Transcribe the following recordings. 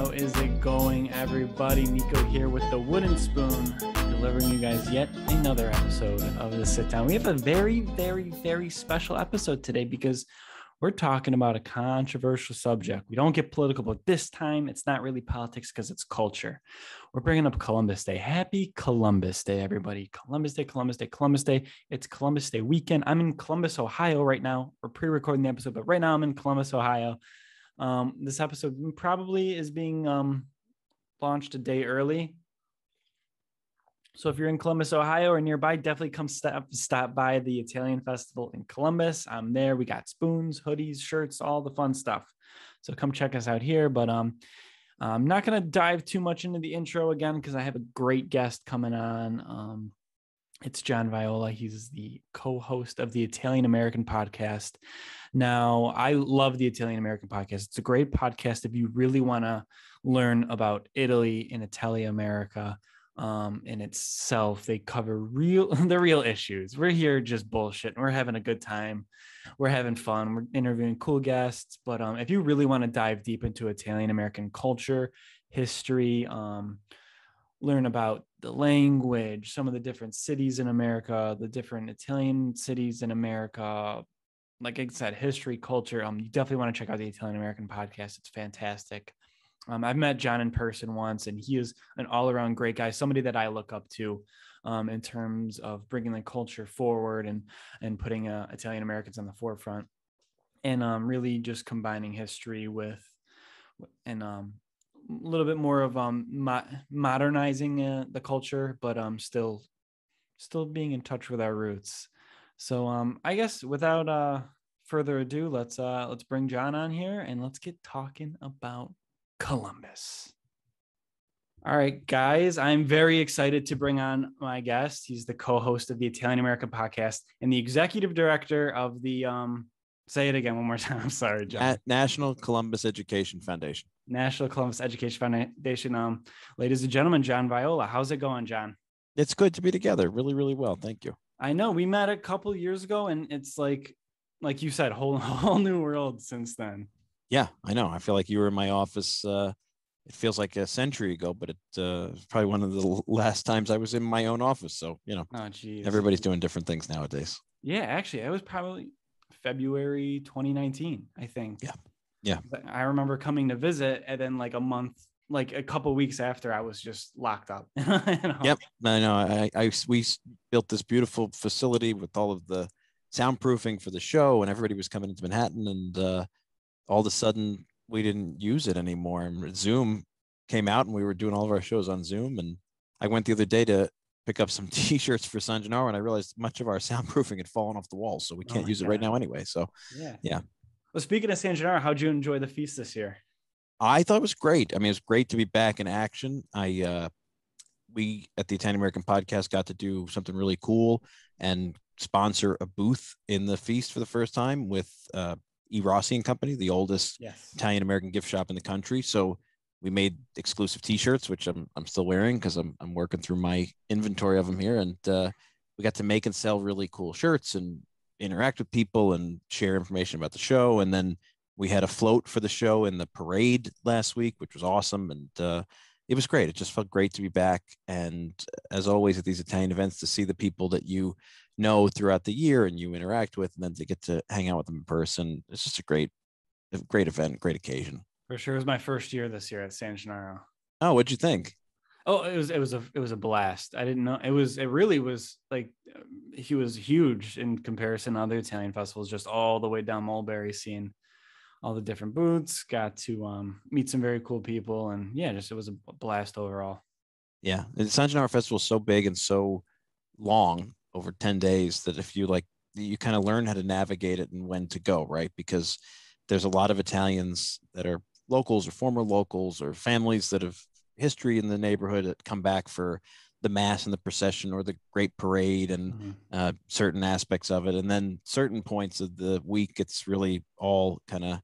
How is it going, everybody? Nico here with the wooden spoon, delivering you guys yet another episode of the sit down. We have a very, very, very special episode today because we're talking about a controversial subject. We don't get political, but this time it's not really politics because it's culture. We're bringing up Columbus Day. Happy Columbus Day, everybody. Columbus Day, Columbus Day, Columbus Day. It's Columbus Day weekend. I'm in Columbus, Ohio right now. We're pre recording the episode, but right now I'm in Columbus, Ohio. Um, this episode probably is being um, launched a day early. So if you're in Columbus, Ohio or nearby, definitely come stop stop by the Italian Festival in Columbus. I'm there. We got spoons, hoodies, shirts, all the fun stuff. So come check us out here. But um, I'm not going to dive too much into the intro again because I have a great guest coming on. Um, it's John Viola. He's the co-host of the Italian American podcast. Now, I love the Italian American podcast. It's a great podcast if you really want to learn about Italy and Italia America um, in itself. They cover real the real issues. We're here just bullshit. We're having a good time. We're having fun. We're interviewing cool guests. But um, if you really want to dive deep into Italian American culture, history, um, learn about the language, some of the different cities in America, the different Italian cities in America, like I said, history, culture. Um, you definitely want to check out the Italian American podcast. It's fantastic. Um, I've met John in person once, and he is an all-around great guy. Somebody that I look up to um, in terms of bringing the culture forward and and putting uh, Italian Americans on the forefront, and um, really just combining history with and um, a little bit more of um mo- modernizing uh, the culture, but um still still being in touch with our roots. So um, I guess without uh, further ado, let's uh, let's bring John on here and let's get talking about Columbus. All right, guys, I'm very excited to bring on my guest. He's the co-host of the Italian American podcast and the executive director of the um, say it again one more time. I'm sorry, John. At National Columbus Education Foundation. National Columbus Education Foundation. Um, ladies and gentlemen, John Viola. How's it going, John? It's good to be together. Really, really well. Thank you. I know we met a couple years ago, and it's like, like you said, whole whole new world since then. Yeah, I know. I feel like you were in my office. Uh, it feels like a century ago, but it uh, probably one of the last times I was in my own office. So you know, oh, everybody's doing different things nowadays. Yeah, actually, it was probably February 2019, I think. Yeah, yeah. I remember coming to visit, and then like a month like a couple weeks after I was just locked up. you know? Yep, I know. I, I we built this beautiful facility with all of the soundproofing for the show, and everybody was coming into Manhattan, and uh, all of a sudden we didn't use it anymore. And Zoom came out, and we were doing all of our shows on Zoom. And I went the other day to pick up some T-shirts for San Gennaro, and I realized much of our soundproofing had fallen off the walls, so we oh can't oh use God. it right now anyway. So yeah, yeah. Well, speaking of San Gennaro, how'd you enjoy the feast this year? I thought it was great. I mean, it was great to be back in action. I uh, we at the Italian American Podcast got to do something really cool and sponsor a booth in the feast for the first time with uh, E. Rossi and Company, the oldest yes. Italian American gift shop in the country. So we made exclusive T-shirts, which I'm I'm still wearing because I'm I'm working through my inventory of them here, and uh, we got to make and sell really cool shirts and interact with people and share information about the show, and then we had a float for the show in the parade last week, which was awesome. And uh, it was great. It just felt great to be back. And as always at these Italian events, to see the people that you know throughout the year and you interact with, and then to get to hang out with them in person. It's just a great, a great event, great occasion. For sure. It was my first year this year at San Gennaro. Oh, what'd you think? Oh, it was it was a it was a blast. I didn't know it was it really was like he was huge in comparison to other Italian festivals, just all the way down Mulberry scene all the different booths, got to um, meet some very cool people, and yeah, just it was a blast overall. Yeah, the San Gennaro Festival is so big and so long over 10 days that if you like you kind of learn how to navigate it and when to go right because there's a lot of italians that are locals or former locals or families that have history in the neighborhood that come back for the mass and the procession or the great parade and mm-hmm. uh, certain aspects of it and then certain points of the week it's really all kind of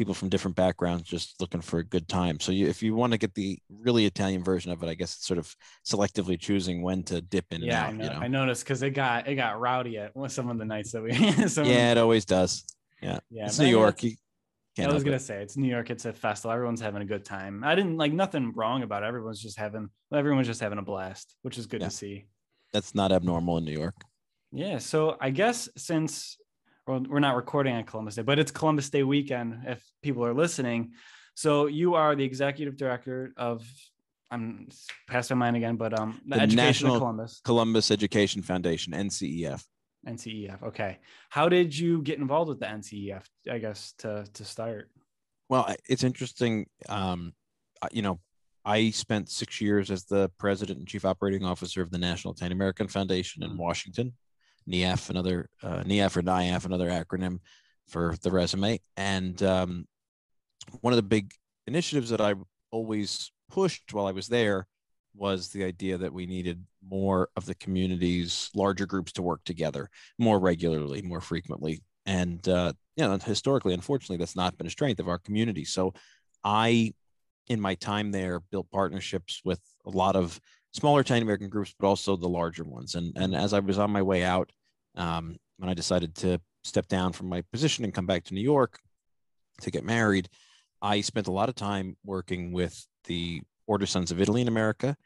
people from different backgrounds just looking for a good time. So you, if you want to get the really Italian version of it, I guess it's sort of selectively choosing when to dip in yeah, and out. I, know, you know? I noticed because it got it got rowdy at some of the nights that we. yeah, it always does. Yeah, yeah. It's New York. You, I was gonna it. say it's New York. It's a festival. Everyone's having a good time. I didn't like nothing wrong about it. Everyone's just having everyone's just having a blast, which is good yeah. to see. That's not abnormal in New York. Yeah. So I guess since well, we're not recording on Columbus Day, but it's Columbus Day weekend. If people are listening, so you are the executive director of I'm past my mind again, but um, the, the National Columbus Columbus Education Foundation (NCEF). NCEF. Okay. How did you get involved with the NCEF? I guess to to start. Well, it's interesting. Um, you know, I spent six years as the president and chief operating officer of the National Italian American Foundation in mm. Washington. NIAF, another uh, NIAF or NIAF, another acronym for the resume. And um, one of the big initiatives that I always pushed while I was there was the idea that we needed more of the community's larger groups to work together more regularly, more frequently. And, uh, you know, historically, unfortunately, that's not been a strength of our community. So I, in my time there, built partnerships with a lot of smaller Italian American groups, but also the larger ones. And, and as I was on my way out, um, when I decided to step down from my position and come back to New York to get married, I spent a lot of time working with the Order Sons of Italy in America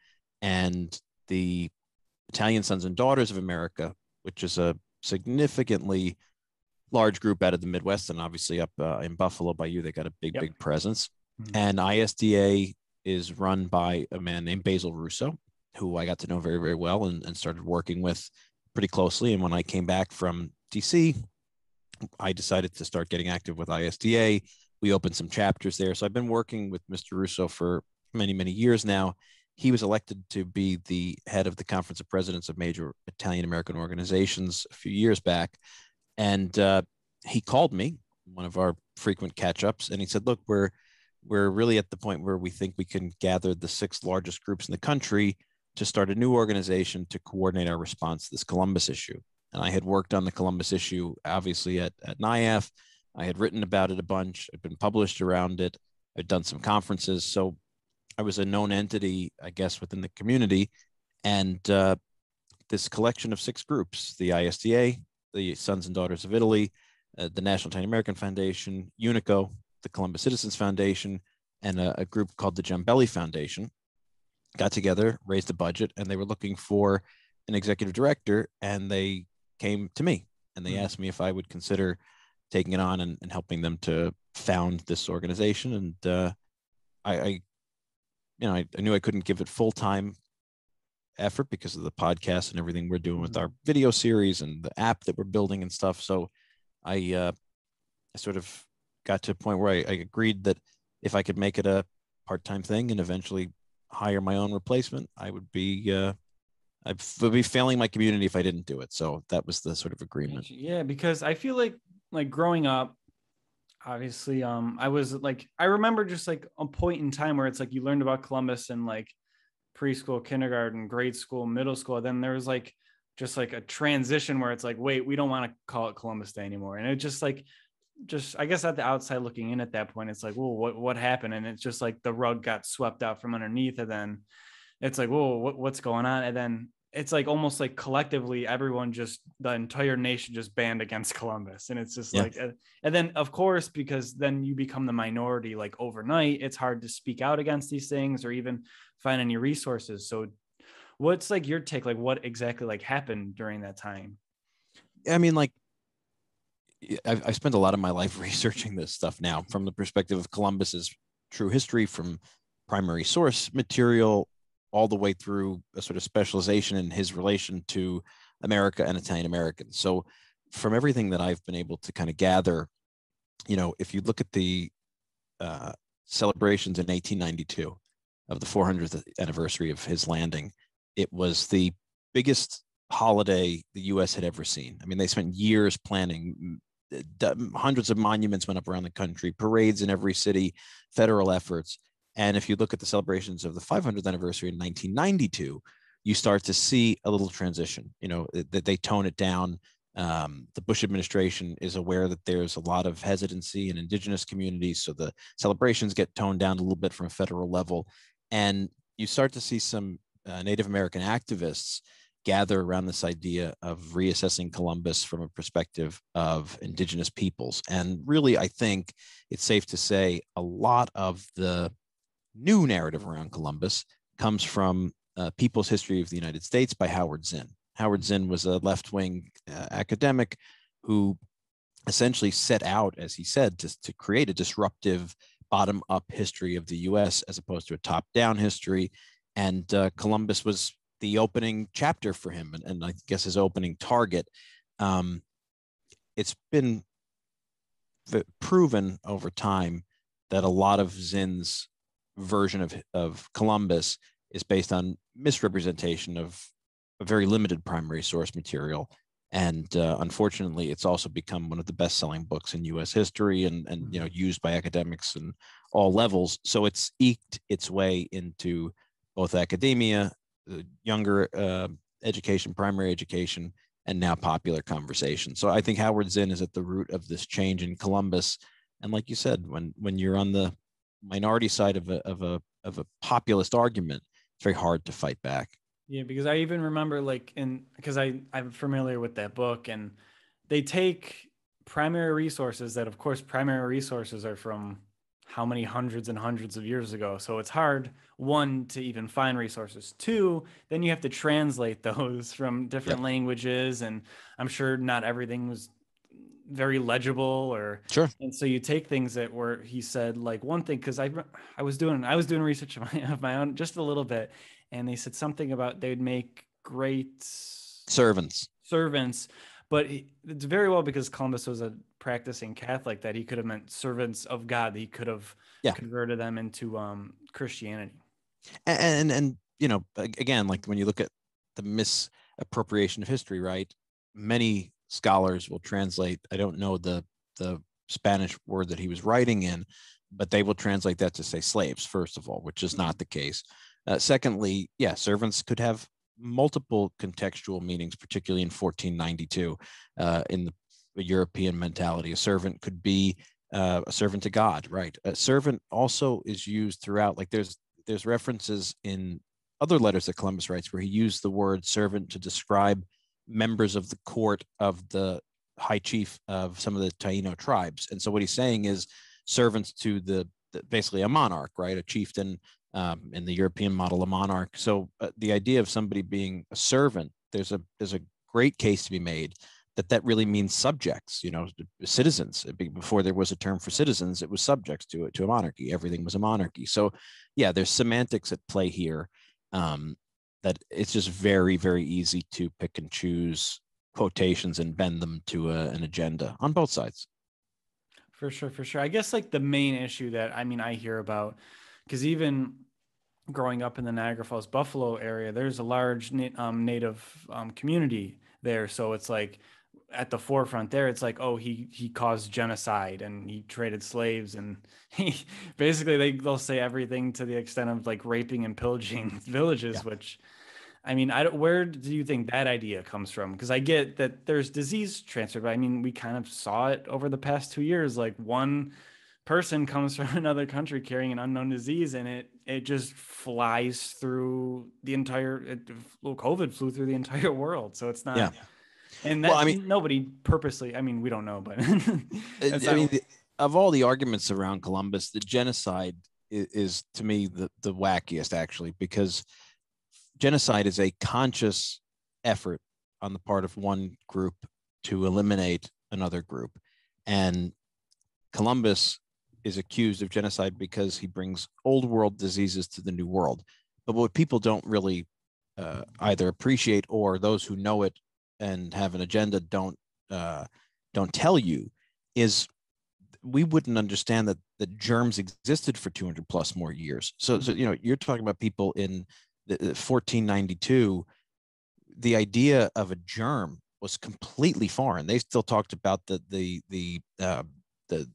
and the Italian Sons and Daughters of America, which is a significantly large group out of the Midwest and obviously up uh, in Buffalo by you, they got a big, yep. big presence. Mm-hmm. And ISDA is run by a man named Basil Russo, who I got to know very, very well and, and started working with pretty closely. And when I came back from DC, I decided to start getting active with ISDA we opened some chapters there. So I've been working with Mr. Russo for many, many years now. He was elected to be the head of the Conference of Presidents of Major Italian American Organizations a few years back. And uh, he called me, one of our frequent catch ups, and he said, Look, we're we're really at the point where we think we can gather the six largest groups in the country to start a new organization to coordinate our response to this Columbus issue. And I had worked on the Columbus issue, obviously, at, at NIAF I had written about it a bunch. I'd been published around it. I'd done some conferences. So I was a known entity, I guess, within the community. And uh, this collection of six groups the ISDA, the Sons and Daughters of Italy, uh, the National Italian American Foundation, UNICO, the Columbus Citizens Foundation, and a, a group called the Giambelli Foundation got together, raised a budget, and they were looking for an executive director. And they came to me and they mm-hmm. asked me if I would consider taking it on and, and helping them to found this organization. And uh, I, I, you know, I, I, knew I couldn't give it full time effort because of the podcast and everything we're doing with mm-hmm. our video series and the app that we're building and stuff. So I, uh, I sort of got to a point where I, I agreed that if I could make it a part time thing and eventually hire my own replacement, I would be uh, I would be failing my community if I didn't do it. So that was the sort of agreement. Yeah, because I feel like like growing up obviously um i was like i remember just like a point in time where it's like you learned about columbus in like preschool kindergarten grade school middle school then there was like just like a transition where it's like wait we don't want to call it columbus day anymore. And it just like just i guess at the outside looking in at that point it's like well what, what happened? And it's just like the rug got swept out from underneath and then it's like whoa what, what's going on? And then it's like almost like collectively everyone just the entire nation just banned against Columbus. And it's just yeah. like and then of course because then you become the minority like overnight it's hard to speak out against these things or even find any resources. So what's like your take? Like what exactly like happened during that time? I mean like I've, I've spent a lot of my life researching this stuff now from the perspective of Columbus's true history from primary source material all the way through a sort of specialization in his relation to America and Italian Americans. So, from everything that I've been able to kind of gather, you know, if you look at the uh, celebrations in 1892 of the 400th anniversary of his landing, it was the biggest holiday the U.S. had ever seen. I mean, they spent years planning. Hundreds of monuments went up around the country, parades in every city, federal efforts. And if you look at the celebrations of the 500th anniversary in 1992, you start to see a little transition. You know, that they tone it down. Um, the Bush administration is aware that there's a lot of hesitancy in indigenous communities, so the celebrations get toned down a little bit from a federal level, and you start to see some uh, Native American activists gather around this idea of reassessing Columbus from a perspective of indigenous peoples. And really, I think it's safe to say a lot of the new narrative around Columbus comes from uh, People's History of the United States by Howard Zinn. Howard Zinn was a left wing uh, academic who essentially set out, as he said, to, to create a disruptive bottom up history of the US as opposed to a top down history. And uh, Columbus was the opening chapter for him, and, and I guess his opening target. Um, it's been proven over time that a lot of Zinn's version of, of Columbus is based on misrepresentation of a very limited primary source material. And uh, unfortunately, it's also become one of the best-selling books in U.S. history, and and you know mm-hmm. used by academics and all levels. So it's eked its way into both academia, younger uh, education, primary education, and now popular conversation. So I think Howard Zinn is at the root of this change in Columbus. And like you said, when when you're on the minority side of a of a of a populist argument, it's very hard to fight back. Yeah, because I even remember like in because I I'm familiar with that book and they take primary resources that of course primary resources are from how many hundreds and hundreds of years ago. So it's hard one to even find resources. Two, then you have to translate those from different yep. languages and I'm sure not everything was very legible or sure. and so you take things that were he said like one thing because i i was doing i was doing research of my, of my own just a little bit and they said something about they'd make great servants. servants but it's very well because columbus was a practicing catholic that he could have meant servants of god he could have yeah. converted them into um christianity. And, and and you know again like when you look at the misappropriation of history right many scholars will translate i don't know the the spanish word that he was writing in but they will translate that to say slaves first of all which is not the case. Uh, secondly yeah servants could have multiple contextual meanings particularly in 1492 uh, in the european mentality. A servant could be uh, a servant to god right? A servant also is used throughout like there's there's references in other letters that columbus writes where he used the word servant to describe members of the court of the high chief of some of the Taino tribes. And so what he's saying is servants to the, the basically a monarch, right? A chieftain um, in the European model, a monarch. So uh, the idea of somebody being a servant, there's a there's a great case to be made that that really means subjects, you know, citizens. Before there was a term for citizens, it was subjects to it to a monarchy. Everything was a monarchy. So, yeah, there's semantics at play here. Um, that it's just very very easy to pick and choose quotations and bend them to a, an agenda on both sides. For sure for sure. I guess like the main issue that i mean i hear about because even growing up in the niagara falls buffalo area there's a large um, native um, community there. So it's like at the forefront there it's like oh he he caused genocide and he traded slaves and he basically they, they'll say everything to the extent of like raping and pillaging villages yeah. which i mean i don't where do you think that idea comes from because i get that there's disease transfer but i mean we kind of saw it over the past two years like one person comes from another country carrying an unknown disease and it it just flies through the entire it, well, covid flew through the entire world so it's not yeah and that, well, I mean, nobody purposely. I mean, we don't know, but I mean, the, of all the arguments around Columbus, the genocide is, is to me the the wackiest actually because genocide is a conscious effort on the part of one group to eliminate another group, and Columbus is accused of genocide because he brings old world diseases to the new world. But what people don't really uh, either appreciate or those who know it and have an agenda don't uh, don't tell you is we wouldn't understand that that germs existed for 200 plus more years. So, so you know, you're talking about people in the, 1492. The idea of a germ was completely foreign. They still talked about the the the uh, the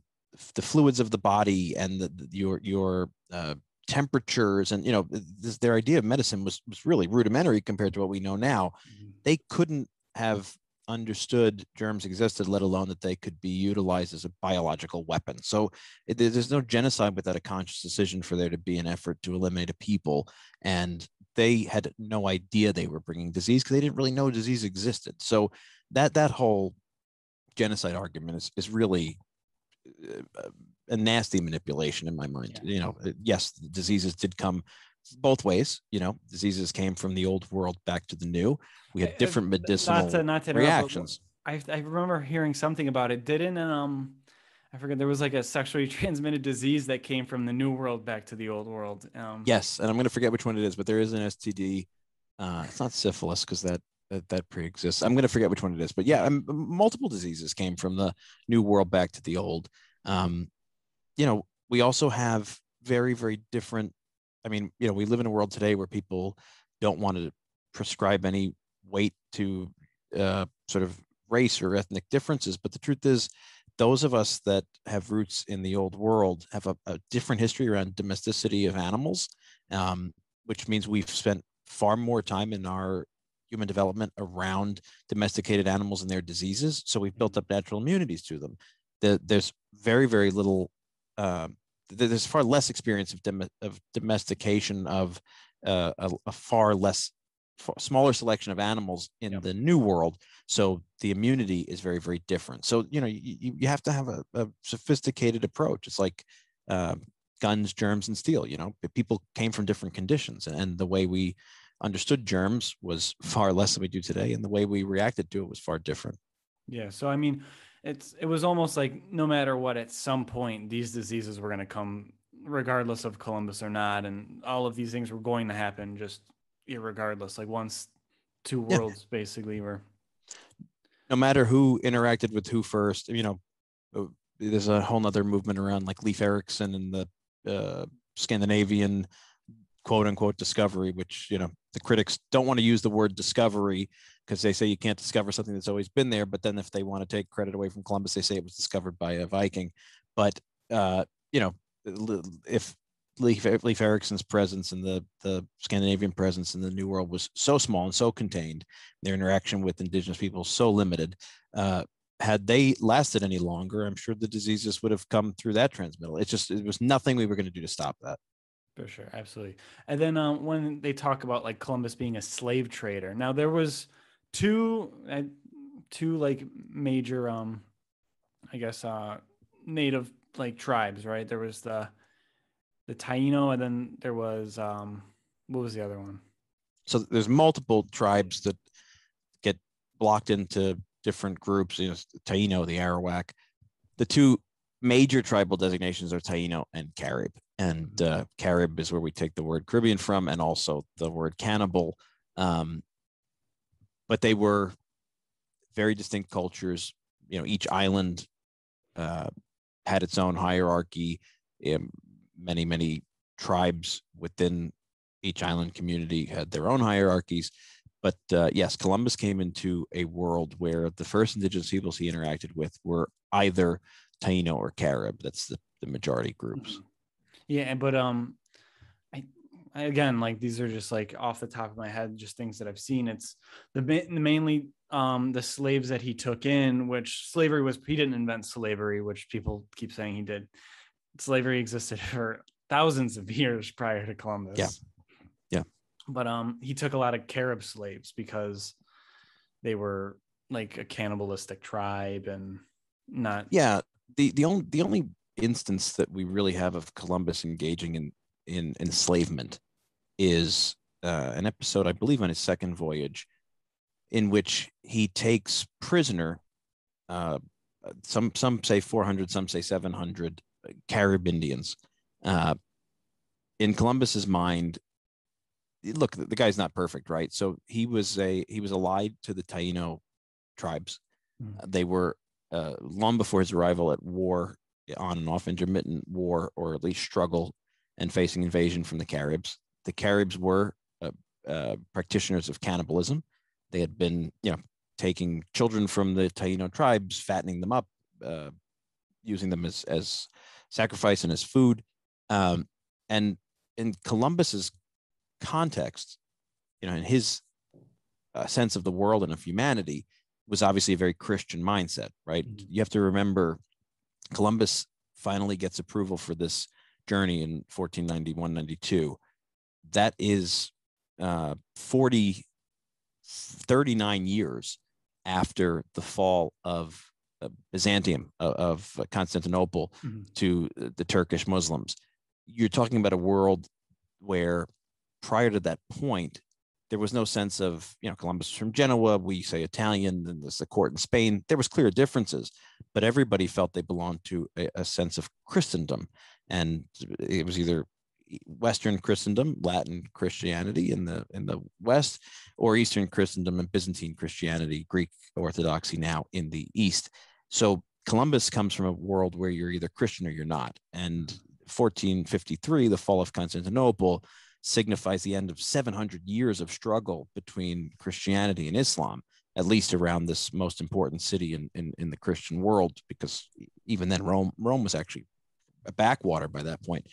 the fluids of the body and the, your your uh, temperatures and you know this, their idea of medicine was was really rudimentary compared to what we know now. Mm-hmm. They couldn't have understood germs existed, let alone that they could be utilized as a biological weapon. So it, there's no genocide without a conscious decision for there to be an effort to eliminate a people. And they had no idea they were bringing disease because they didn't really know disease existed. So that that whole genocide argument is is really uh, a nasty manipulation in my mind. Yeah. You know, uh, yes, diseases did come both ways. You know, diseases came from the old world back to the new. We had different medicinal not to, not to reactions. I, I remember hearing something about it. Didn't um I forget there was like a sexually transmitted disease that came from the new world back to the old world. Um, yes, and I'm going to forget which one it is, but there is an STD. Uh, it's not syphilis because that, that that pre-exists. I'm going to forget which one it is, but yeah, multiple diseases came from the new world back to the old. Um, you know, we also have very very different. I mean, you know, we live in a world today where people don't want to prescribe any weight to uh, sort of race or ethnic differences, but the truth is those of us that have roots in the old world have a, a different history around domesticity of animals, um, which means we've spent far more time in our human development around domesticated animals and their diseases. So we've built mm-hmm. up natural immunities to them. The, there's very, very little, uh, there's far less experience of, dom- of domestication of uh, a, a, far less smaller selection of animals in yep. the new world so the immunity is very very different. So you know you, you have to have a, a sophisticated approach. It's like uh, guns germs and steel you know? People came from different conditions and the way we understood germs was far less than we do today and the way we reacted to it was far different. Yeah so i mean it's it was almost like no matter what at some point these diseases were going to come regardless of columbus or not and all of these things were going to happen just regardless. Like once two worlds yeah. basically were. No matter who interacted with who first, you know, uh, there's a whole nother movement around like Leif Erikson and the uh, Scandinavian quote unquote discovery, which, you know, the critics don't want to use the word discovery because they say you can't discover something that's always been there. But then if they want to take credit away from Columbus, they say it was discovered by a Viking. But, uh, you know, if Leif, Leif Erikson's presence and the, the Scandinavian presence in the New World was so small and so contained, their interaction with indigenous people so limited. Uh, had they lasted any longer, I'm sure the diseases would have come through that transmittal. It's just, it was nothing we were going to do to stop that. For sure. Absolutely. And then um, when they talk about like Columbus being a slave trader, now there was two, uh, two like major, um, I guess, uh, native like tribes, right? There was the, the Taino, and then there was um, what was the other one? So there's multiple tribes that get blocked into different groups. You know, Taino, the Arawak. The two major tribal designations are Taino and Carib, and mm-hmm. uh, Carib is where we take the word Caribbean from, and also the word cannibal. Um, but they were very distinct cultures. You know, each island uh, had its own hierarchy. Um, many, many tribes within each island community had their own hierarchies. But uh, yes, Columbus came into a world where the first indigenous peoples he interacted with were either Taino or Carib. That's the, the majority groups. Mm-hmm. Yeah, but um, I, again, like these are just like off the top of my head, just things that I've seen. It's the, the mainly um the slaves that he took in, which slavery was. He didn't invent slavery, which people keep saying he did slavery existed for thousands of years prior to Columbus. Yeah. Yeah. But um he took a lot of Carib slaves because they were like a cannibalistic tribe and not Yeah. The the only the only instance that we really have of Columbus engaging in in enslavement is uh, an episode, I believe, on his second voyage, in which he takes prisoner. Uh, some some say 400, some say 700 Carib Indians. Uh, in Columbus's mind, look, the guy's not perfect, right? So he was a he was allied to the Taino tribes. Mm. They were uh, long before his arrival at war, on and off intermittent war, or at least struggle and facing invasion from the Caribs. The Caribs were uh, uh, practitioners of cannibalism. They had been, you know, taking children from the Taino tribes, fattening them up, uh, using them as as sacrifice and as food. Um, and in Columbus's context, you know, in his uh, sense of the world and of humanity, was obviously a very Christian mindset, right? Mm-hmm. You have to remember, Columbus finally gets approval for this journey in 1491 92. That is uh, 40, 39 years after the fall of Byzantium, of, of Constantinople mm-hmm. to the Turkish Muslims. You're talking about a world where prior to that point, there was no sense of, you know, Columbus from Genoa, we say Italian, and there's the court in Spain. There was clear differences, but everybody felt they belonged to a, a sense of Christendom. And it was either Western Christendom, Latin Christianity in the in the West, or Eastern Christendom and Byzantine Christianity, Greek Orthodoxy now in the East. So Columbus comes from a world where you're either Christian or you're not. And 1453, the fall of Constantinople, signifies the end of 700 years of struggle between Christianity and Islam, at least around this most important city in, in, in the Christian world, because even then Rome, Rome was actually a backwater by that point.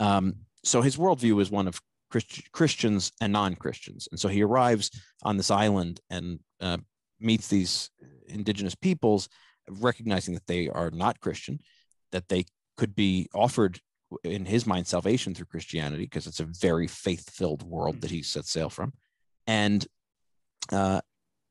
Um, so his worldview is one of Christ- Christians and non-Christians. And so he arrives on this island and uh, meets these indigenous peoples, recognizing that they are not Christian, that they could be offered in his mind salvation through christianity because it's a very faith-filled world that he sets sail from. And uh,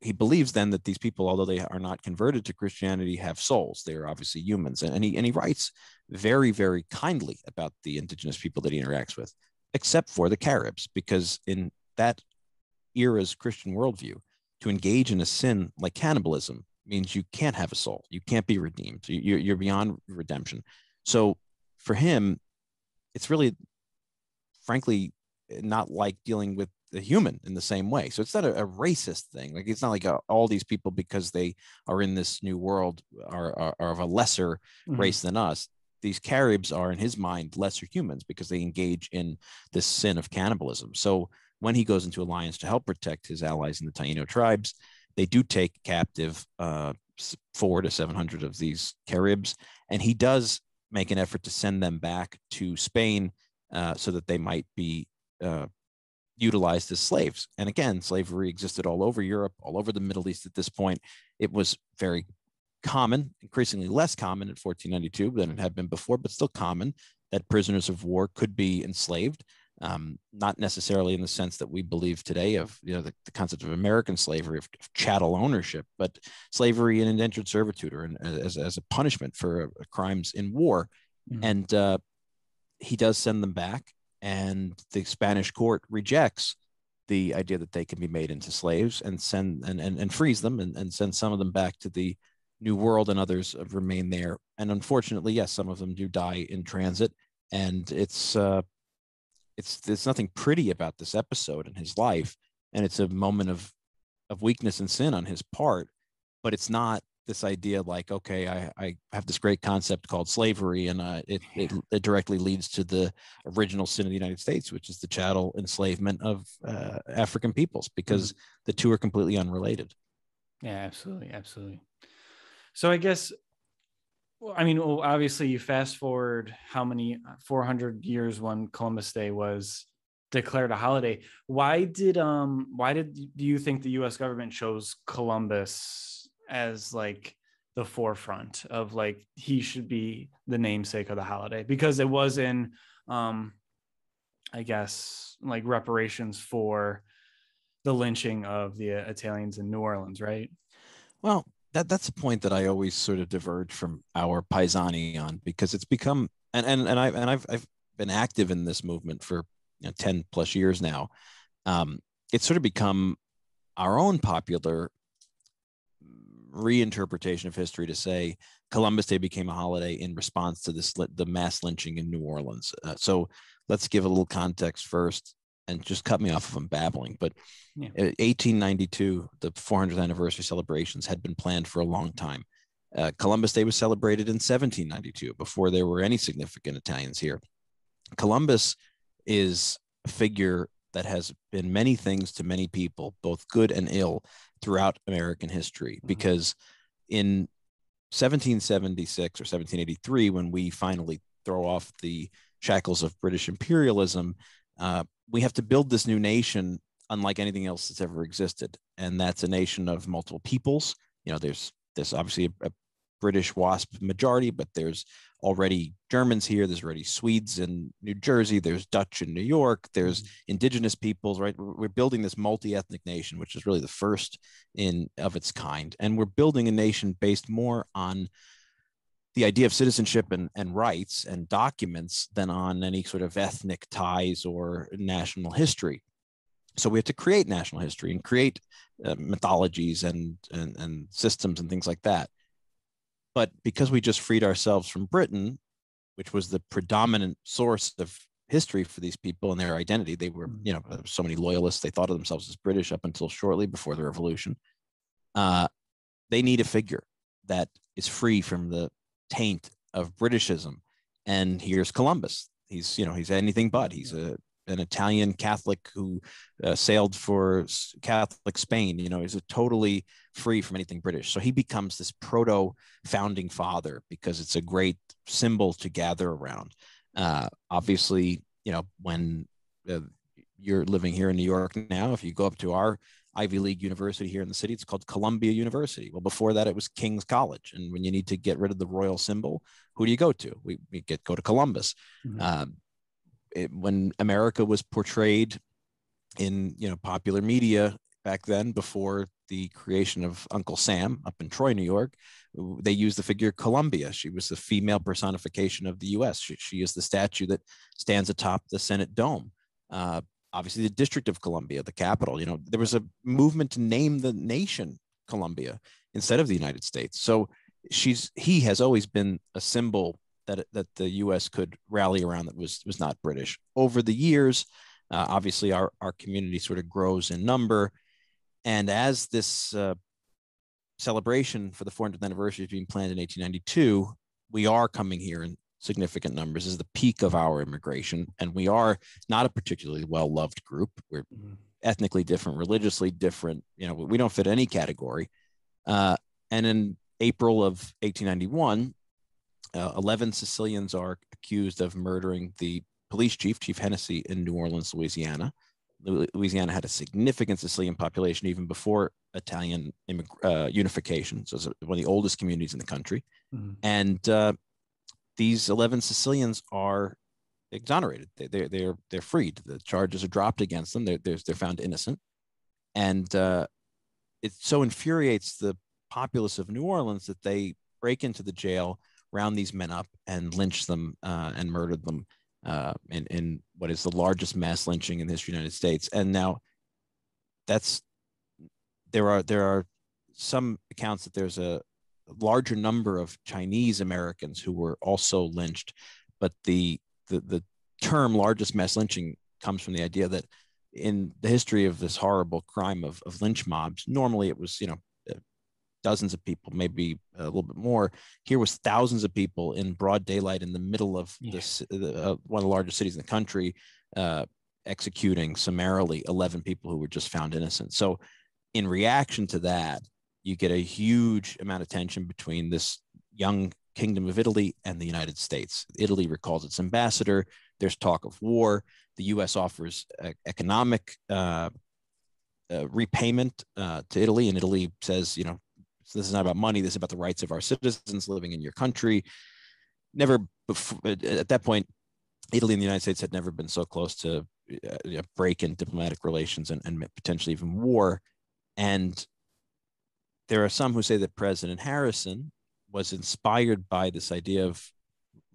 he believes then that these people although they are not converted to christianity have souls. They are obviously humans. And, and he and he writes very very kindly about the indigenous people that he interacts with except for the caribs because in that era's christian worldview to engage in a sin like cannibalism means you can't have a soul you can't be redeemed you're, you're beyond redemption so for him it's really, frankly, not like dealing with the human in the same way. So it's not a, a racist thing. Like it's not like a, uh, all these people because they are in this new world are, are, are of a lesser mm-hmm. race than us. These Caribs are, in his mind, lesser humans because they engage in this sin of cannibalism. So when he goes into alliance to help protect his allies in the Taino tribes, they do take captive uh, four to seven hundred of these Caribs, and he does make an effort to send them back to Spain uh, so that they might be uh, utilized as slaves. And again, slavery existed all over Europe, all over the Middle East at this point. It was very common, increasingly less common in 1492 than it had been before, but still common that prisoners of war could be enslaved um, not necessarily in the sense that we believe today of you know the, the concept of American slavery of, of, chattel ownership, but slavery and indentured servitude or in, as, as a punishment for uh, crimes in war. Mm-hmm. And uh, he does send them back, and the Spanish court rejects the idea that they can be made into slaves and send and, and, and freeze them and, and send some of them back to the New World, and others remain there. And unfortunately, yes, some of them do die in transit, and it's uh, it's there's nothing pretty about this episode in his life and it's a moment of of weakness and sin on his part but it's not this idea like okay i i have this great concept called slavery and uh, it, it, it directly leads to the original sin of the united states which is the chattel enslavement of uh, african peoples because mm-hmm. the two are completely unrelated. Yeah absolutely absolutely. So i guess well, I mean, well, obviously, you fast forward how many 400 years when Columbus Day was declared a holiday. Why did um why did do you think the U.S. government chose Columbus as like the forefront of like he should be the namesake of the holiday because it was in um I guess like reparations for the lynching of the Italians in New Orleans, right? Well, that that's a point that I always sort of diverge from our Paisani on because it's become and and and I and I've I've been active in this movement for you know, 10 plus years now. Um, it's sort of become our own popular reinterpretation of history to say Columbus Day became a holiday in response to this the mass lynching in New Orleans. Uh, so let's give a little context first and just cut me off if I'm babbling, but yeah. 1892, the 400th anniversary celebrations had been planned for a long time. Uh, Columbus Day was celebrated in 1792 before there were any significant Italians here. Columbus is a figure that has been many things to many people, both good and ill, throughout American history. Mm-hmm. Because in 1776 or 1783, when we finally throw off the shackles of British imperialism, uh, we have to build this new nation unlike anything else that's ever existed and that's a nation of multiple peoples you know there's there's obviously a, a British WASP majority, but there's already Germans here. There's already Swedes in New Jersey. There's Dutch in New York. There's mm-hmm. indigenous peoples, right? We're building this multi-ethnic nation, which is really the first in of its kind. And we're building a nation based more on the idea of citizenship and, and rights and documents than on any sort of ethnic ties or national history. So we have to create national history and create uh, mythologies and, and, and systems and things like that. But because we just freed ourselves from Britain, which was the predominant source of history for these people and their identity, they were, you know, so many loyalists, they thought of themselves as British up until shortly before the revolution. Uh, they need a figure that is free from the taint of Britishism. And here's Columbus. He's, you know, he's anything but. He's a an Italian Catholic who uh, sailed for Catholic Spain. You know, he's a totally free from anything British. So he becomes this proto founding father because it's a great symbol to gather around. Uh, obviously, you know, when uh, you're living here in New York now, if you go up to our Ivy League university here in the city. It's called Columbia University. Well, before that, it was King's College. And when you need to get rid of the royal symbol, who do you go to? We, we get go to Columbus. Mm-hmm. Um, it, when America was portrayed in you know popular media back then, before the creation of Uncle Sam up in Troy, New York, they used the figure Columbia. She was the female personification of the U.S. She, she is the statue that stands atop the Senate dome. Uh, obviously the District of Columbia, the capital. You know, there was a movement to name the nation Columbia instead of the United States. So she's he has always been a symbol that that the U.S. could rally around that was was not British. Over the years, uh, obviously our our community sort of grows in number, and as this uh, celebration for the 400th anniversary is being planned in 1892, we are coming here in significant numbers is the peak of our immigration and we are not a particularly well loved group we're mm-hmm. ethnically different religiously different you know we don't fit any category uh, and in april of 1891 uh, 11 sicilians are accused of murdering the police chief chief hennessy in new orleans louisiana louisiana had a significant sicilian population even before italian immig- uh, unification so it's one of the oldest communities in the country mm-hmm. and uh, these 11 Sicilians are exonerated. They, they're, they're, they're freed. The charges are dropped against them. They're, they're, they're found innocent. And uh, it so infuriates the populace of New Orleans that they break into the jail, round these men up, and lynch them uh, and murder them uh, in, in what is the largest mass lynching in the history of the United States. And now that's there are there are some accounts that there's a, larger number of Chinese Americans who were also lynched. But the, the, the term largest mass lynching comes from the idea that in the history of this horrible crime of, of lynch mobs, normally it was, you know, uh, dozens of people, maybe a little bit more. Here was thousands of people in broad daylight in the middle of yeah. this, uh, one of the largest cities in the country, uh, executing summarily 11 people who were just found innocent. So, in reaction to that, you get a huge amount of tension between this young kingdom of Italy and the United States. Italy recalls its ambassador. There's talk of war. The U.S. offers uh, economic uh, uh, repayment uh, to Italy, and Italy says, you know, this is not about money. This is about the rights of our citizens living in your country. Never before, at that point, Italy and the United States had never been so close to a break in diplomatic relations and, and potentially even war. And there are some who say that President Harrison was inspired by this idea of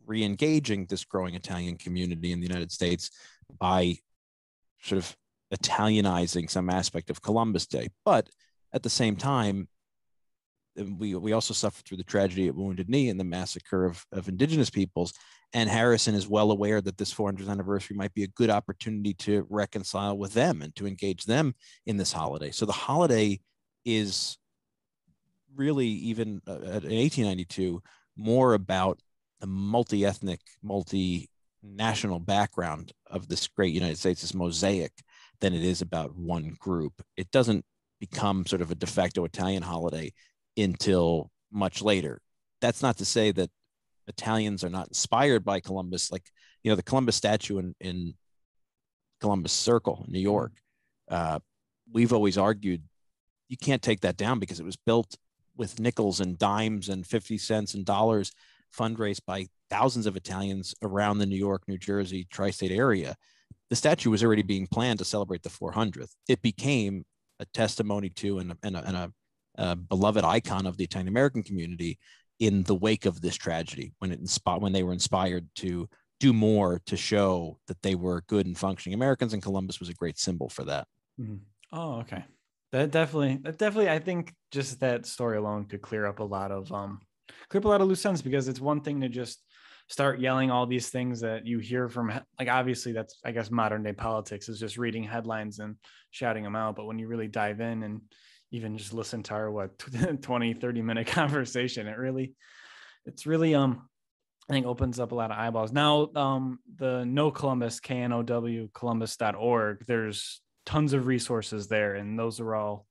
re-engaging this growing Italian community in the United States by sort of Italianizing some aspect of Columbus Day. But at the same time, um, we, we also suffered through the tragedy at Wounded Knee and the massacre of, of indigenous peoples. And Harrison is well aware that this 400th anniversary might be a good opportunity to reconcile with them and to engage them in this holiday. So the holiday is really even uh, in 1892 more about the multi-ethnic, multi-national background of this great United States, this mosaic, than it is about one group. It doesn't become sort of a de facto Italian holiday until much later. That's not to say that Italians are not inspired by Columbus. Like, you know, the Columbus statue in, in Columbus Circle, New York. Uh, we've always argued you can't take that down because it was built with nickels and dimes and 50 cents and dollars fundraised by thousands of Italians around the New York, New Jersey, tri state area. The statue was already being planned to celebrate the 400th. It became a testimony to and, and, a, and a, a beloved icon of the Italian American community in the wake of this tragedy when it inspi- when they were inspired to do more to show that they were good and functioning Americans, and Columbus was a great symbol for that. Mm-hmm. Oh, okay. That definitely, that definitely, I think just that story alone could clear up a lot of um, clear up a lot of loose ends because it's one thing to just start yelling all these things that you hear from like obviously that's i guess modern day politics is just reading headlines and shouting them out but when you really dive in and even just listen to our what 20 30 minute conversation it really it's really um i think opens up a lot of eyeballs. Now um the know columbus k-n-o-w columbus.org there's tons of resources there and those are all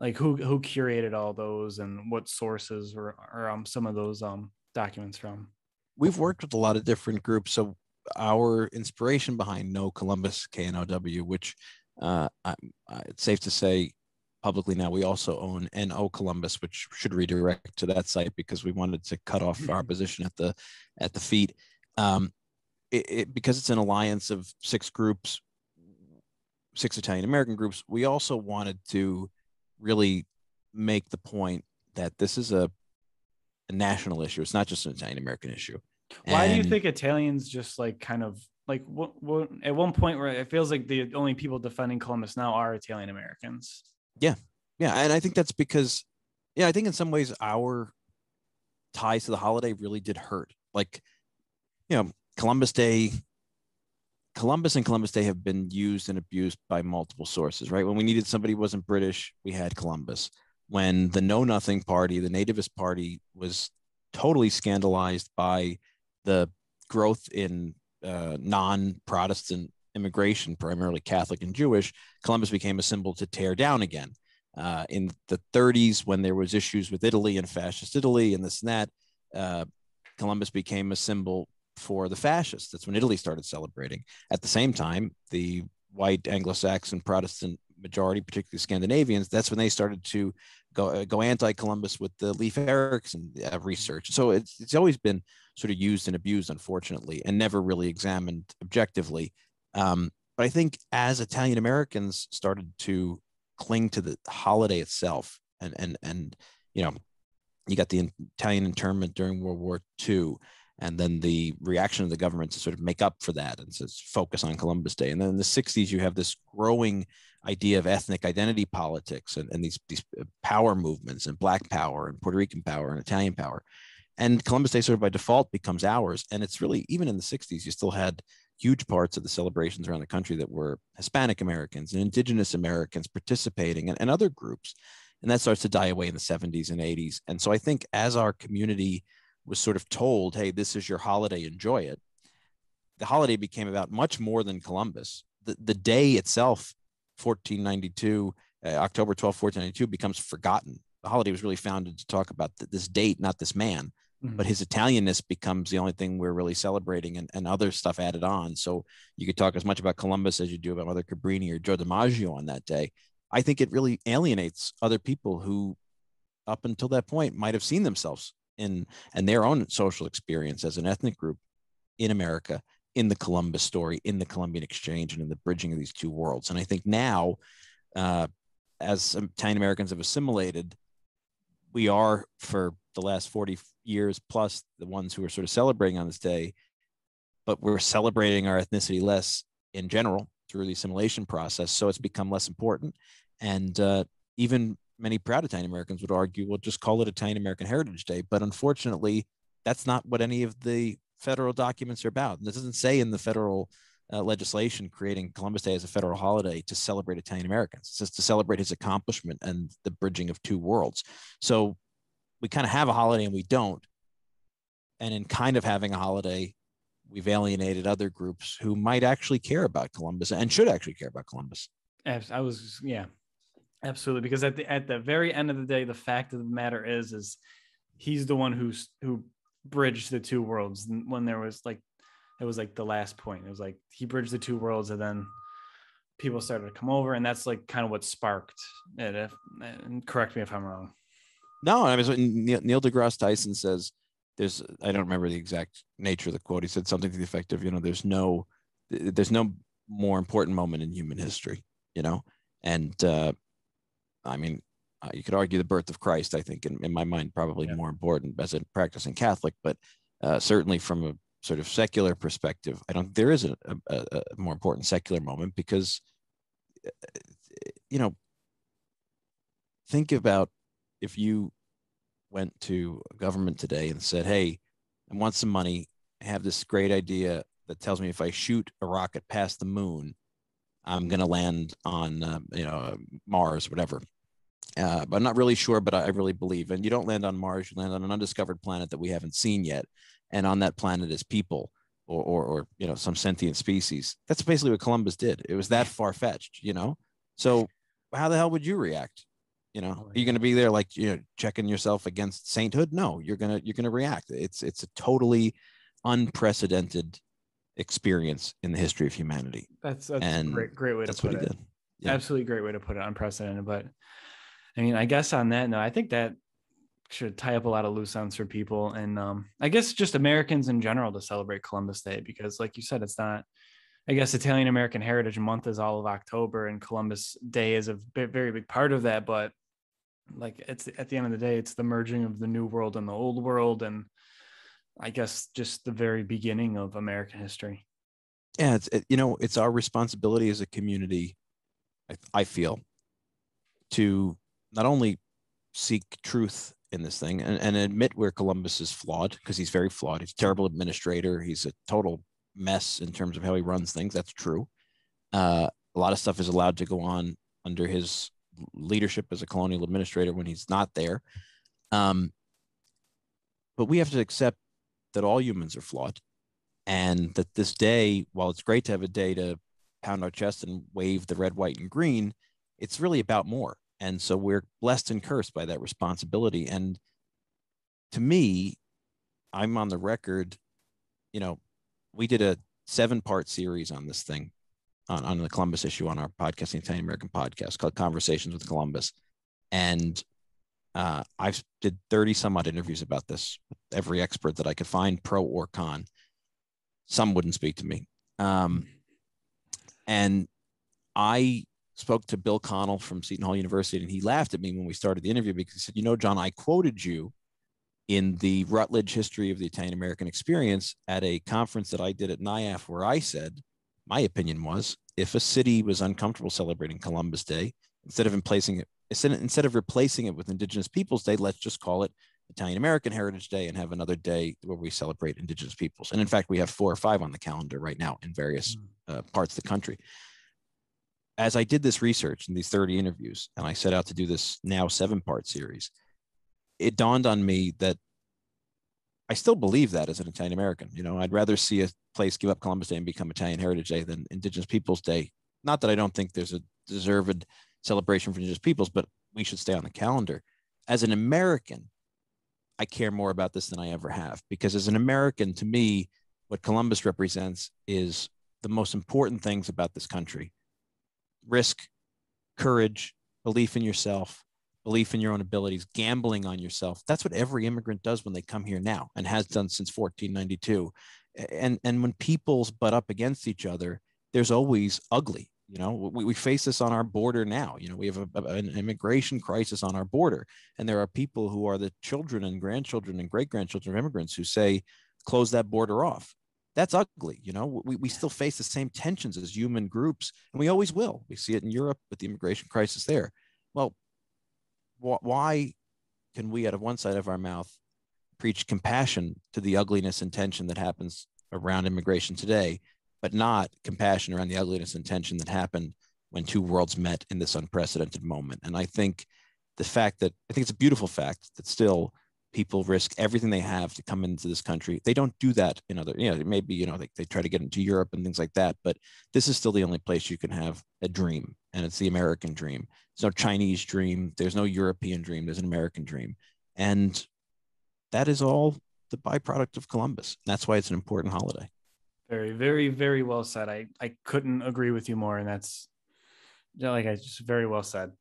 like who who curated all those and what sources or, or um some of those um documents from we've worked with a lot of different groups so our inspiration behind know columbus k-n-o-w which uh, I, I, it's safe to say publicly now we also own no columbus which should redirect to that site because we wanted to cut off our mm-hmm. position at the at the feet um, it, it, because it's an alliance of six groups six italian american groups we also wanted to really make the point that this is a, a national issue it's not just an italian american issue why and, do you think italians just like kind of like what, what at one point where it feels like the only people defending columbus now are italian americans yeah. Yeah. And I think that's because, yeah, I think in some ways our ties to the holiday really did hurt. Like, you know, Columbus Day, Columbus and Columbus Day have been used and abused by multiple sources, right? When we needed somebody who wasn't British, we had Columbus. When the Know Nothing Party, the Nativist Party, was totally scandalized by the growth in uh, non Protestant immigration, primarily Catholic and Jewish, Columbus became a symbol to tear down again. Uh, in the 30s, when there was issues with Italy and fascist Italy and this and that, uh, Columbus became a symbol for the fascists. That's when Italy started celebrating. At the same time, the white Anglo-Saxon Protestant majority, particularly Scandinavians, that's when they started to go uh, go anti-Columbus with the Leif Erikson uh, research. So it's it's always been sort of used and abused, unfortunately, and never really examined objectively. Um, but I think as Italian Americans started to cling to the holiday itself, and and and you know, you got the Italian internment during World War II, and then the reaction of the government to sort of make up for that and to focus on Columbus Day. And then in the 60s, you have this growing idea of ethnic identity politics and, and these, these uh, power movements and Black power and Puerto Rican power and Italian power. And Columbus Day sort of by default becomes ours. And it's really, even in the 60s, you still had huge parts of the celebrations around the country that were Hispanic Americans and Indigenous Americans participating and, and other groups. And that starts to die away in the 70s and 80s. And so I think as our community was sort of told, hey, this is your holiday, enjoy it, the holiday became about much more than Columbus. The, the day itself, 1492, uh, October 12, 1492, becomes forgotten. The holiday was really founded to talk about th- this date, not this man mm-hmm. but his Italianness becomes the only thing we're really celebrating and, and other stuff added on. So you could talk as much about Columbus as you do about Mother Cabrini or Joe DiMaggio on that day. I think it really alienates other people who, up until that point, might have seen themselves in and their own social experience as an ethnic group in America in the Columbus story, in the Columbian Exchange, and in the bridging of these two worlds. And I think now, uh, as Italian Americans have assimilated, we are for the last 40 years plus the ones who are sort of celebrating on this day but we're celebrating our ethnicity less in general through the assimilation process so it's become less important and uh, even many proud italian americans would argue we'll just call it italian american heritage day but unfortunately that's not what any of the federal documents are about and this doesn't say in the federal uh, legislation creating Columbus Day as a federal holiday to celebrate Italian Americans. It's just to celebrate his accomplishment and the bridging of two worlds. So we kind of have a holiday and we don't. And in kind of having a holiday, we've alienated other groups who might actually care about Columbus and should actually care about Columbus. I was, yeah, absolutely. Because at the at the very end of the day, the fact of the matter is, is he's the one who's who bridged the two worlds. When there was like, it was like the last point. It was like he bridged the two worlds, and then people started to come over, and that's like kind of what sparked it. If, and correct me if I'm wrong. No, I mean Neil, Neil deGrasse Tyson says there's I don't remember the exact nature of the quote. He said something to the effect of, you know, there's no there's no more important moment in human history, you know, and uh, I mean, uh, you could argue the birth of Christ. I think, in, in my mind, probably yeah. more important as a practicing Catholic, but uh, certainly from a sort of secular perspective, I don't. There is a, a, a more important secular moment because, uh, you know, think about if you went to a government today and said, "Hey, I want some money. I have this great idea that tells me if I shoot a rocket past the moon, I'm going to land on uh, you know Mars, whatever." Uh, but I'm not really sure, but I, really believe. And you don't land on Mars; you land on an undiscovered planet that we haven't seen yet, and on that planet is people. Or, or, or you know some sentient species. That's basically what columbus did. It was that far-fetched you know? So how the hell would you react you know? Oh, are you going to be there like you know checking yourself against sainthood? No you're going to you're going to react. It's it's a totally unprecedented experience in the history of humanity. That's, that's and a great great way to put it. yeah. absolutely great way to put it unprecedented but i mean i guess on that note i think that should tie up a lot of loose ends for people and um, i guess just americans in general to celebrate columbus day because like you said it's not I guess Italian American Heritage Month is all of October, and Columbus Day is a very big part of that. But like it's at the end of the day it's the merging of the new world and the old world and i guess just the very beginning of american history yeah it's it, you know it's our responsibility as a community I, I feel to not only seek truth in this thing and, and admit where columbus is flawed because he's very flawed he's a terrible administrator he's a total mess in terms of how he runs things that's true uh, a lot of stuff is allowed to go on under his leadership as a colonial administrator when he's not there. Um, but we have to accept that all humans are flawed and that this day, while it's great to have a day to pound our chest and wave the red, white, and green, it's really about more. And so we're blessed and cursed by that responsibility. And to me, I'm on the record, you know, we did a seven part series on this thing on, on the Columbus issue on our podcast, the Italian American podcast called Conversations with Columbus. And uh, I've did 30 some odd interviews about this every expert that I could find, pro or con. Some wouldn't speak to me. Um, and I spoke to Bill Connell from Seton Hall University, and he laughed at me when we started the interview because he said, You know, John, I quoted you in the Routledge History of the Italian American Experience at a conference that I did at NIAF, where I said my opinion was if a city was uncomfortable celebrating Columbus Day, instead of replacing it, instead of replacing it with Indigenous Peoples Day, let's just call it Italian American Heritage Day and have another day where we celebrate Indigenous peoples. And in fact, we have four or five on the calendar right now in various hmm. uh, parts of the country. As I did this research in these 30 interviews, and I set out to do this now seven part series, it dawned on me that I still believe that as an Italian American. You know, I'd rather see a place give up Columbus Day and become Italian Heritage Day than Indigenous Peoples Day. Not that I don't think there's a deserved celebration for Indigenous peoples, but we should stay on the calendar. As an American, I care more about this than I ever have because as an American, to me, what Columbus represents is the most important things about this country risk, courage, belief in yourself, belief in your own abilities, gambling on yourself. That's what every immigrant does when they come here now and has done since 1492. And, and when peoples butt up against each other, there's always ugly. You know, we, we face this on our border now. You know, we have a, an immigration crisis on our border. And there are people who are the children and grandchildren and great grandchildren of immigrants who say, close that border off. That's ugly. You know, we, we still face the same tensions as human groups, and we always will. We see it in Europe with the immigration crisis there. Well, why can we out of one side of our mouth preach compassion to the ugliness and tension that happens around immigration today but not compassion around the ugliness and tension that happened when two worlds met in this unprecedented moment and i think the fact that i think it's a beautiful fact that still people risk everything they have to come into this country. They don't do that in other, you know, maybe, you know, they, they try to get into Europe and things like that, but this is still the only place you can have a dream and it's the American dream. There's no Chinese dream. There's no European dream. There's an American dream. And that is all the byproduct of Columbus. That's why it's an important holiday. Very, very, very well said. I, I couldn't agree with you more. And that's like I just very well said.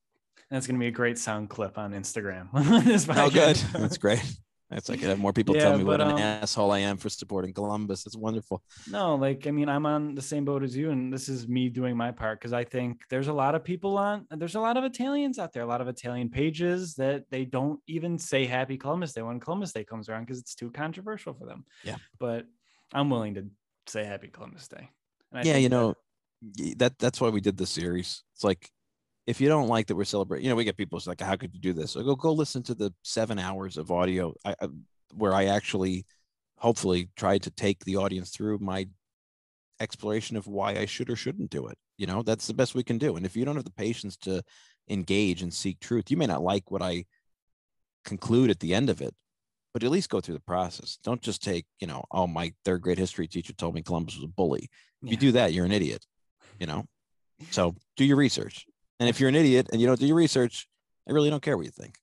That's going to be a great sound clip on Instagram. oh, good. That's great. That's like I have more people yeah, tell me but, what an um, asshole I am for supporting Columbus. It's wonderful. No, like I mean, I'm on the same boat as you, and this is me doing my part because I think there's a lot of people on. There's a lot of Italians out there, a lot of Italian pages that they don't even say Happy Columbus Day when Columbus Day comes around because it's too controversial for them. Yeah, but I'm willing to say Happy Columbus Day. yeah, you know, that that's why we did the series. It's like if you don't like that we're celebrating, you know, we get people like, how could you do this? So go go listen to the seven hours of audio I, I, where I actually, hopefully, tried to take the audience through my exploration of why I should or shouldn't do it. You know, that's the best we can do. And if you don't have the patience to engage and seek truth, you may not like what I conclude at the end of it, but at least go through the process. Don't just take, you know, oh, my third grade history teacher told me Columbus was a bully. If yeah. you do that, you're an idiot, you know? So do your research. And if you're an idiot and you don't do your research, I really don't care what you think.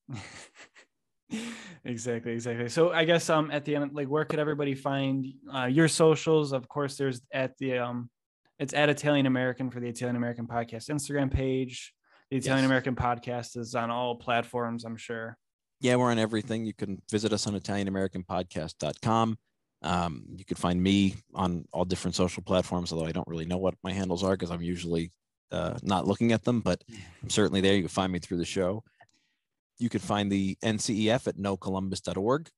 exactly, exactly. So I guess um at the end, like where could everybody find uh, your socials? Of course, there's at the um it's at Italian American for the Italian American Podcast Instagram page. The Italian American Podcast is on all platforms, I'm sure. Yeah, we're on everything. You can visit us on ItalianAmericanPodcast.com. Um, you can find me on all different social platforms, although I don't really know what my handles are because I'm usually uh, not looking at them, but I'm certainly there. You can find me through the show. You can find the NCEF at knowcolumbus.org.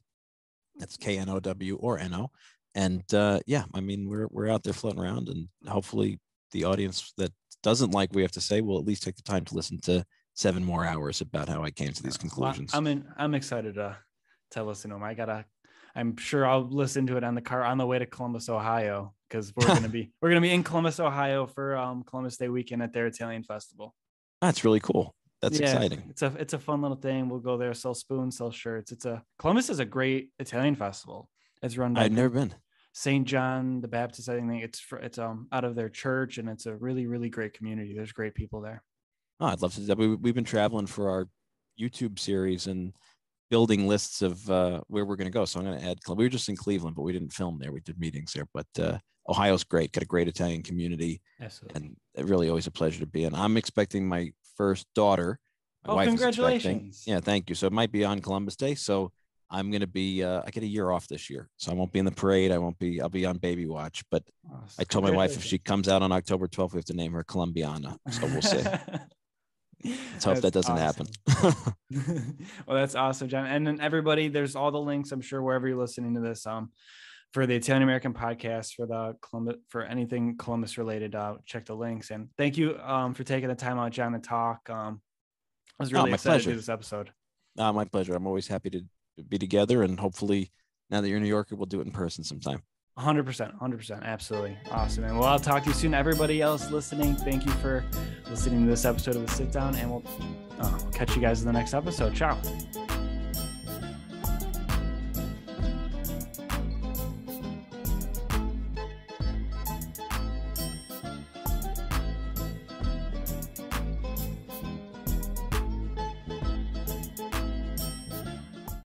That's K N O W or N O. And uh, yeah, I mean, we're, we're out there floating around, and hopefully, the audience that doesn't like we have to say will at least take the time to listen to seven more hours about how I came to these conclusions. Well, I'm in, I'm excited to to listen to them. I gotta I'm sure I'll listen to it on the car on the way to Columbus, Ohio, because we're gonna be we're gonna be in Columbus, Ohio for um, Columbus Day weekend at their Italian festival. That's really cool. That's yeah, exciting. It's a it's a fun little thing. We'll go there, sell spoons, sell shirts. It's a Columbus is a great Italian festival. It's run by I've never been. St. John the Baptist. I think it's for, it's um out of their church, and it's a really really great community. There's great people there. Oh, I'd love to. We, we've been traveling for our YouTube series, and building lists of uh, where we're going to go. So I'm going to add. We were just in Cleveland, but we didn't film there. We did meetings there. But uh, Ohio's great. Got a great Italian community, Absolutely. and really always a pleasure to be in. I'm expecting my first daughter. My oh, congratulations! Yeah, thank you. So it might be on Columbus Day. So I'm going to be. Uh, I get a year off this year, so I won't be in the parade. I won't be. I'll be on baby watch. But oh, I told my wife if she comes out on October 12th, we have to name her Columbiana. So we'll see. Let's hope that doesn't awesome. happen. well, that's awesome, John. And then everybody, there's all the links. I'm sure wherever you're listening to this, um, for the Italian American podcast, for the Columbus, for anything Columbus related, uh, check the links. And thank you, um, for taking the time out, John, to talk. Um, I was oh, really oh, excited pleasure. to do this episode. Uh, my pleasure. I'm always happy to be together, and hopefully, now that you're in New York, we'll do it in person sometime. 100% 100% absolutely awesome and well i'll talk to you soon everybody else listening thank you for listening to this episode of the sit down and we'll uh, catch you guys in the next episode ciao